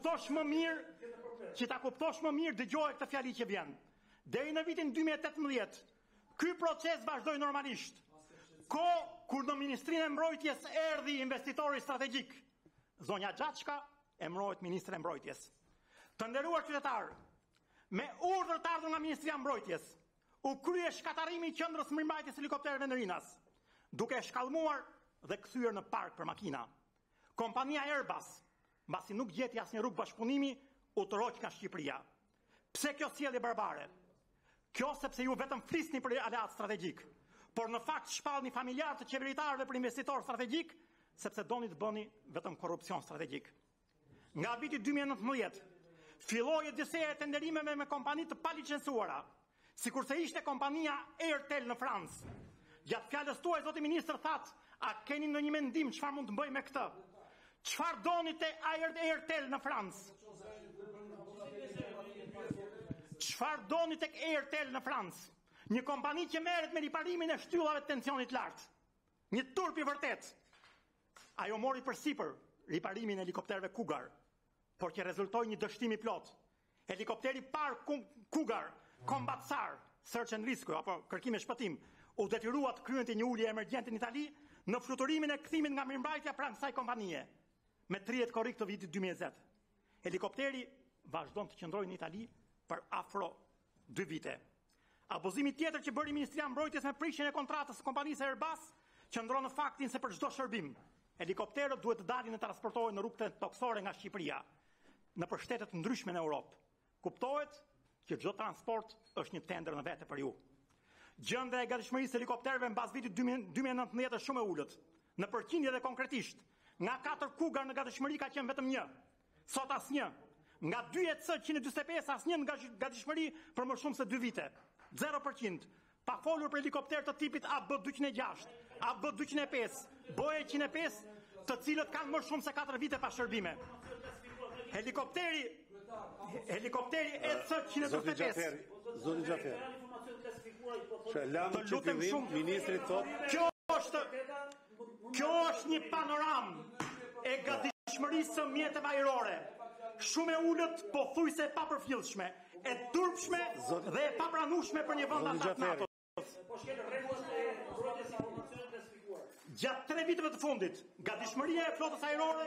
kuptosh më mirë, që ta kuptosh më mirë, dëgjoje këtë fjali që vjen. Deri në vitin 2018, ky proces vazhdoi normalisht. Kohë kur në Ministrinë e Mbrojtjes erdhi investitori strategjik, zonja Xhaçka emërohet Ministre e Mbrojtjes. Të nderuar qytetarë, me urdhër të ardhur nga Ministria e Mbrojtjes, u krye shkatërrimi i qendrës së mirëmbajtjes së helikopterëve në Rinas, duke e shkallmuar dhe kthyer në park për makina. Kompania Airbus, mbasi nuk gjeti asnjë rrugë bashkëpunimi, u tërhoq nga Shqipëria. Pse kjo sjellje barbare? Kjo sepse ju vetëm flisni për aleatë strategjikë, por në fakt shpallni familjarë të qeveritarëve për investitorë strategjikë, sepse doni të bëni vetëm korrupsion strategjik. Nga viti dy mijë e nëntëmbëdhjetë, filloi odiseja e tenderimeve me kompani të paliçensuara, Sikurse ishte kompania Airtel në Francë. Gjatë fjalës tuaj zoti ministër thatë, a keni ndonjë mendim çfarë mund të bëjmë me këtë? Çfarë doni te Airtel në Francë? Çfarë doni tek Airtel në Francë? Një kompani që merret me riparimin e shtyllave të tensionit të lartë. Një turp i vërtetë. Ajo mori përsipër riparimin e helikopterëve Cougar, por që rezultoi një dështim i plotë. Helikopteri i parë Cougar Combat SAR, Search and Rescue apo kërkim e shpëtim, u detyrua të kryente një ulje emergjente në Itali në fluturimin e kthimit nga mirëmbajtja pranë kësaj kompanie, më tridhjetë korrik të vitit dy mijë e njëzet. Helikopteri vazhdon të qëndrojë në Itali për afro dy vite. Abuzimi tjetër që bëri Ministria e Mbrojtjes me prishjen e kontratës së kompanisë Airbus qëndron në faktin se për çdo shërbim, helikopterët duhet të dalin dhe transportohen në rrugët tokësore nga Shqipëria nëpër shtete të ndryshme në Europë. Kuptohet që çdo transport është një tender më vete për ju. Gjendja e gatishmërisë së helikopterëve mbas vitit dy mijë e nëntëmbëdhjetë është shumë e ulët. Në përqindje dhe konkretisht, nga katër Cougar në gatishmëri ka qenë vetëm një. Sot asnjë nga dy EC 145 asnjë në gatishmëri për më shumë se dy vite. 0 për qind. Pa folur për helikopterë të tipit AB 206, AB 205, BO 105, të cilët kanë më shumë se 4 vite pa shërbime. Helikopteri helikopteri EC 145. Zoti Xhafer. Zoti Xhafer. Të lutem shumë ministri thotë. Kjo është Kjo është një panoramë e gatishmërisë së mjeteve ajrore, shumë e ulët, pothuajse e papërfillshme, e turpshme dhe e papranueshme për një vend të NATO-s. Gjatë tre viteve të fundit, gatishmëria e Flotës Ajrore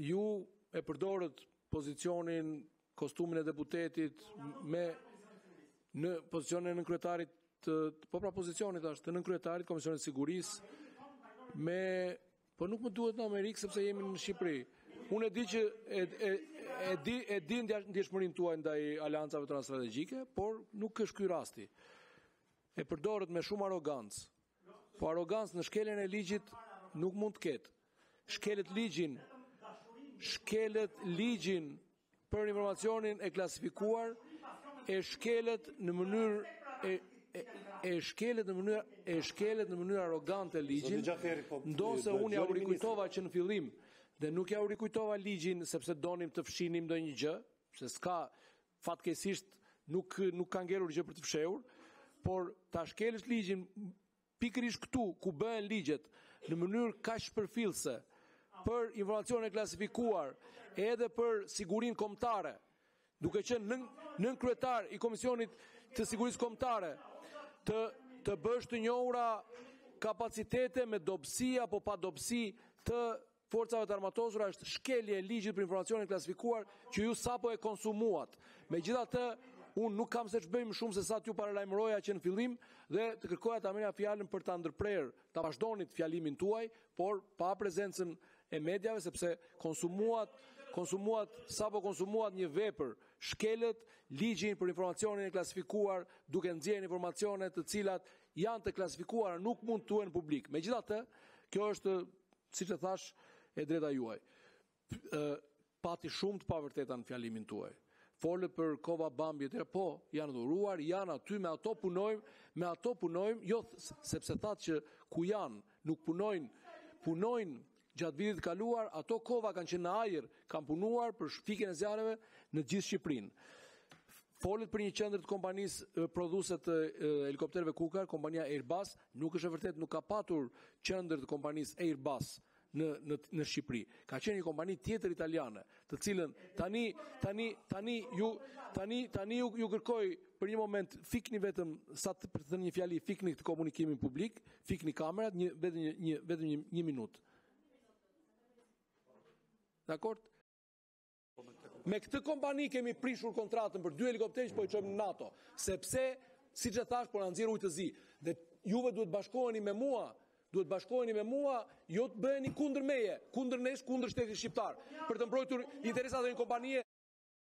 Ju e përdorët pozicionin, kostumin e deputetit me në pozicionin e nënkryetarit të po pra pozicionit ashtu të nënkryetarit Komisionit të Sigurisë me po nuk më duhet në Amerikë sepse jemi në Shqipëri. Unë e di që e, e, e di e di ndjeshmërinë tuaj ndaj aleancave tona strategjike, por nuk është ky rasti. E përdorët me shumë arrogancë. Po arrogancë në shkeljen e ligjit nuk mund të ketë. Shkelët ligjin, shkelët ligjin për informacionin e klasifikuar, e shkelët në mënyrë e e shkelët në mënyrë e shkelët në mënyrë arrogante ligjin. Po, ndonëse unë ja u rikujtova që në fillim dhe nuk ja u rikujtova ligjin sepse donim të fshihnim ndonjë gjë, se s'ka fatkeqësisht nuk nuk ka ngelur gjë për të fshehur, por ta shkelësh ligjin Pikërisht këtu ku bëhen ligjet në mënyrë kaq përfillëse për informacionin e klasifikuar edhe për sigurinë kombëtare, duke qenë nën nënkryetar i Komisionit të Sigurisë Kombëtare, të të bësh të njohura kapacitete me dobësi apo pa dobësi të Forcave të armatosura është shkelje e ligjit për informacionin e klasifikuar që ju sapo e konsumuat. Megjithatë, unë nuk kam se ç'të bëj më shumë se sa t'ju paralajmëroja që në fillim dhe të kërkoja ta merrja fjalën për ta ndërprerë, ta vazhdonit fjalimin tuaj, por pa prezencën e mediave sepse konsumuat konsumuat sapo konsumuat një vepër, shkelët ligjin për informacionin e klasifikuar duke nxjerrë informacione të cilat janë të klasifikuara, nuk mund të thuhen publik. Megjithatë, kjo është Siç e thashë, e drejta juaj. Ë, pati shumë të pavërteta në fjalimin tuaj. Folët për kova bambi etj. Po, janë dhuruar, janë aty, me ato punojmë, me ato punojmë, jo sepse thatë që ku janë, nuk punojnë, punojnë gjatë vitit të kaluar, ato kova kanë qenë në ajër, kanë punuar për fikjen e zjarreve në gjithë Shqipërinë. Folët për një qendër të kompanisë prodhuese të helikopterëve Cougar, kompania Airbus, nuk është e vërtetë, nuk ka patur qendër të kompanisë Airbus në në në Shqipëri. Ka qenë një kompani tjetër italiane, të cilën tani tani tani ju tani tani ju, ju kërkoj për një moment fikni vetëm sa të për të thënë një fjali, fikni këtë komunikimin publik, fikni kamerat një vetëm një, një vetëm një, një minutë. Dakord? Me këtë kompani kemi prishur kontratën për dy helikopterë që po i çojmë në NATO, sepse siç e thashë po na nxjerr ujë të zi dhe juve duhet bashkoheni me mua, duhet bashkoheni me mua, jo të bëheni kundër meje, kundër nesh, kundër shtetit shqiptar, për të mbrojtur interesat e një kompanie